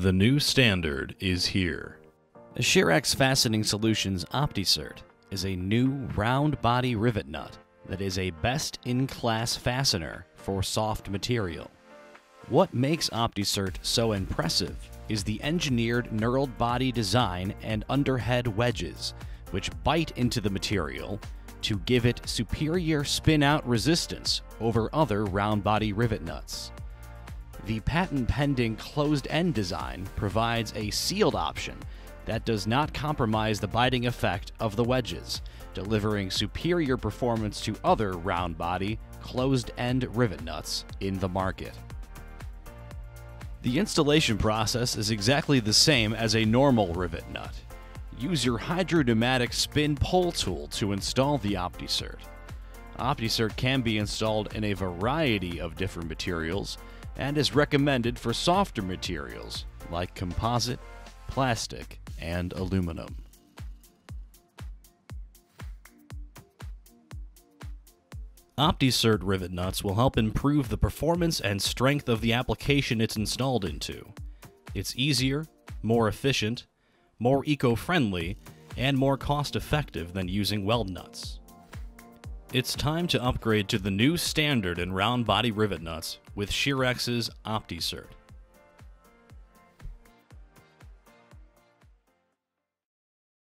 The new standard is here. The Sherex Fastening Solutions Optisert is a new round body rivet nut that is a best in class fastener for soft material. What makes Optisert so impressive is the engineered knurled body design and underhead wedges, which bite into the material to give it superior spin out resistance over other round body rivet nuts. The patent pending closed end design provides a sealed option that does not compromise the biting effect of the wedges, delivering superior performance to other round body closed end rivet nuts in the market. The installation process is exactly the same as a normal rivet nut. Use your hydropneumatic spin pull tool to install the Optisert. Optisert can be installed in a variety of different materials and is recommended for softer materials like composite, plastic, and aluminum. Optisert rivet nuts will help improve the performance and strength of the application it's installed into. It's easier, more efficient, more eco friendly, and more cost effective than using weld nuts. It's time to upgrade to the new standard in round body rivet nuts with Sherex's Optisert.